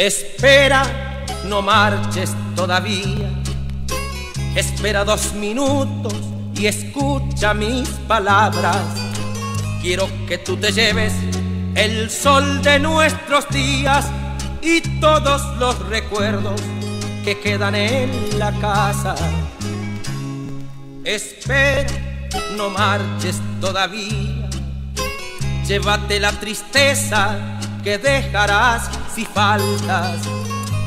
Espera, no marches todavía. Espera dos minutos y escucha mis palabras. Quiero que tú te lleves el sol de nuestros días y todos los recuerdos que quedan en la casa. Espera, no marches todavía. Llévate la tristeza que dejarás si faltas.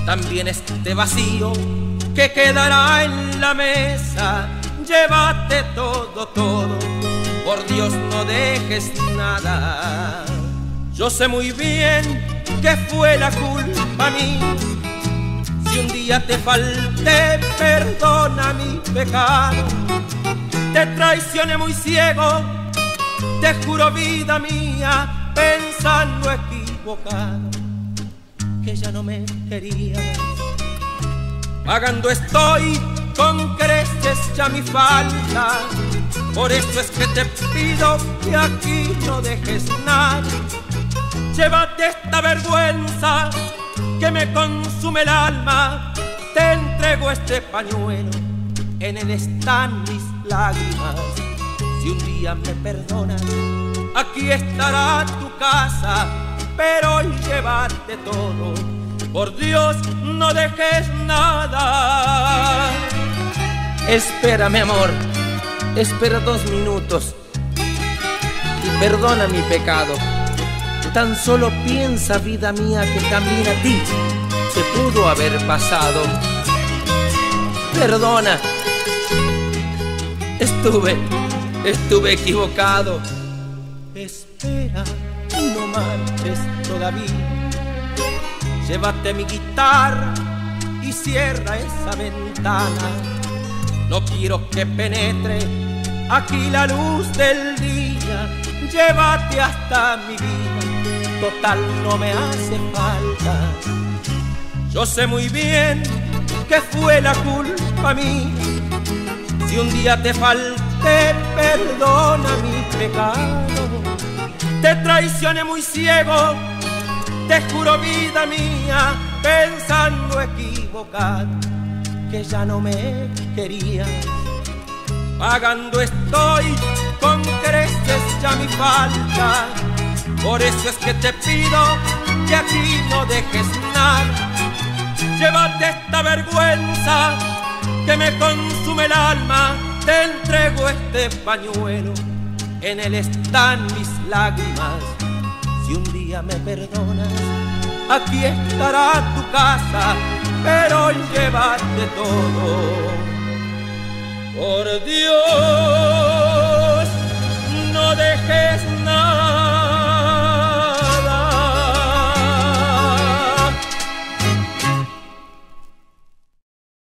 También este vacío que quedará en la mesa. Llévate todo, todo. Por Dios no dejes nada. Yo sé muy bien que fue la culpa mía. Si un día te falté, perdona mi pecado. Te traicioné muy ciego, te juro vida mía, pensando que ya no me querías. Pagando estoy con creces ya mi falta, por eso es que te pido que aquí no dejes nada Llévate esta vergüenza que me consume el alma. Te entrego este pañuelo, en él están mis lágrimas. Si un día me perdonas, aquí estará tu casa, pero llévate todo. Por Dios, no dejes nada. Espera, mi amor, espera dos minutos y perdona mi pecado Tan solo piensa, vida mía, que también a ti se pudo haber pasado. Perdona, estuve, estuve equivocado. Espera, no marches todavía. Llévate mi guitarra y cierra esa ventana. No quiero que penetre aquí la luz del día. Llévate hasta mi vida total no me hace falta. Yo sé muy bien que fue la culpa mía. Si un día te falté, perdona mi pecado. Te traicioné muy ciego, te juro vida mía, pensando equivocado, que ya no me querías. Pagando estoy con creces ya mi falta por eso es que te pido que aquí no dejes nada. Llévate esta vergüenza que me consume el alma. Te entrego este pañuelo, en él están mis lágrimas. Si un día me perdonas, aquí estará tu casa, pero llévate todo. Por Dios